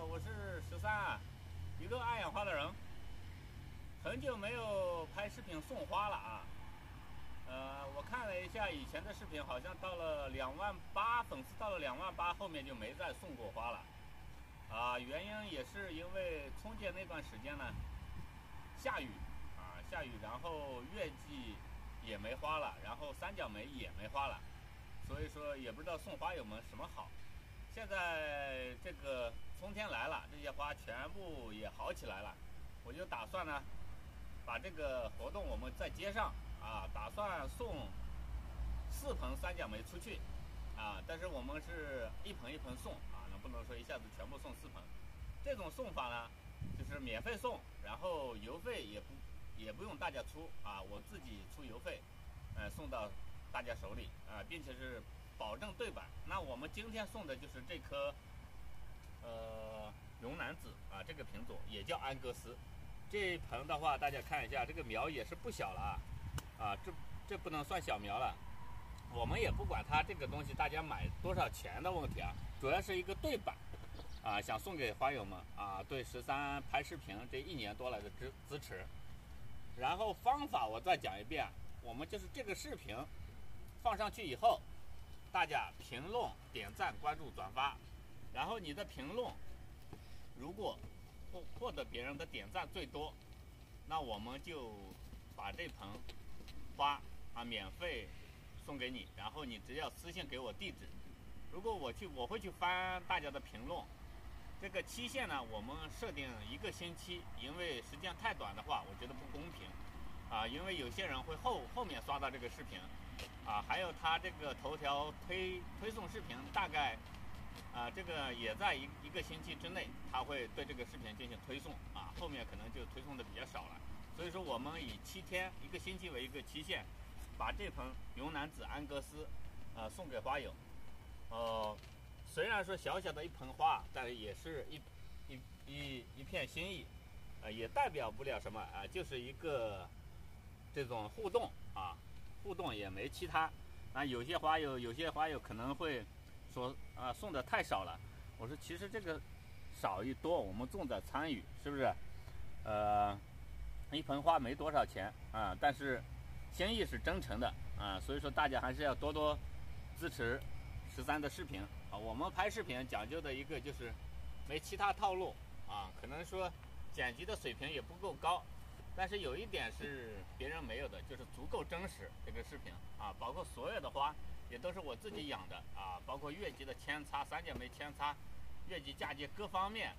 我是十三，一个爱养花的人。很久没有拍视频送花了啊。呃，我看了一下以前的视频，好像到了两万八，粉丝到了两万八，后面就没再送过花了。啊，原因也是因为春节那段时间呢，下雨啊，下雨，然后月季也没花了，然后三角梅也没花了，所以说也不知道送花友们什么好。现在这个春天来了，这些花全部也好起来了，我就打算呢，把这个活动我们再接上啊，打算送四盆三角梅出去啊，但是我们是一盆一盆送啊，能不能说一下子全部送四盆？这种送法呢，就是免费送，然后邮费也不也不用大家出啊，我自己出邮费，呃，送到大家手里啊，并且是。保证对版。那我们今天送的就是这颗，呃，龙南子啊，这个品种也叫安格斯。这一盆的话，大家看一下，这个苗也是不小了啊，啊，这这不能算小苗了。我们也不管它这个东西大家买多少钱的问题啊，主要是一个对版啊，想送给花友们啊，对十三拍视频这一年多来的支支持。然后方法我再讲一遍，我们就是这个视频放上去以后。大家评论、点赞、关注、转发，然后你的评论如果获获得别人的点赞最多，那我们就把这盆花啊免费送给你，然后你只要私信给我地址。如果我去，我会去翻大家的评论。这个期限呢，我们设定一个星期，因为时间太短的话，我觉得不公平啊，因为有些人会后后面刷到这个视频。啊，还有他这个头条推推送视频，大概啊，这个也在一一个星期之内，他会对这个视频进行推送啊，后面可能就推送的比较少了。所以说，我们以七天一个星期为一个期限，把这盆云南紫安格斯啊送给花友。哦，虽然说小小的一盆花，但也是一一一一片心意，呃，也代表不了什么啊，就是一个这种互动啊。互动也没其他，啊，有些花友有些花友可能会说啊送的太少了，我说其实这个少与多我们重在参与，是不是？呃，一盆花没多少钱啊，但是心意是真诚的啊，所以说大家还是要多多支持十三的视频啊。我们拍视频讲究的一个就是没其他套路啊，可能说剪辑的水平也不够高。但是有一点是别人没有的，就是足够真实。这个视频啊，包括所有的花也都是我自己养的啊，包括月季的扦插、三角梅扦插、月季嫁接各方面，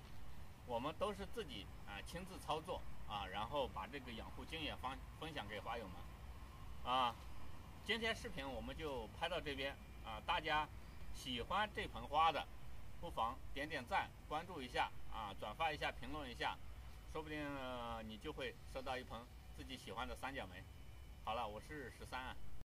我们都是自己啊亲自操作啊，然后把这个养护经验方分享给花友们啊。今天视频我们就拍到这边啊，大家喜欢这盆花的，不妨点点赞、关注一下啊，转发一下、评论一下。说不定你就会收到一盆自己喜欢的三角梅。好了，我是十三啊。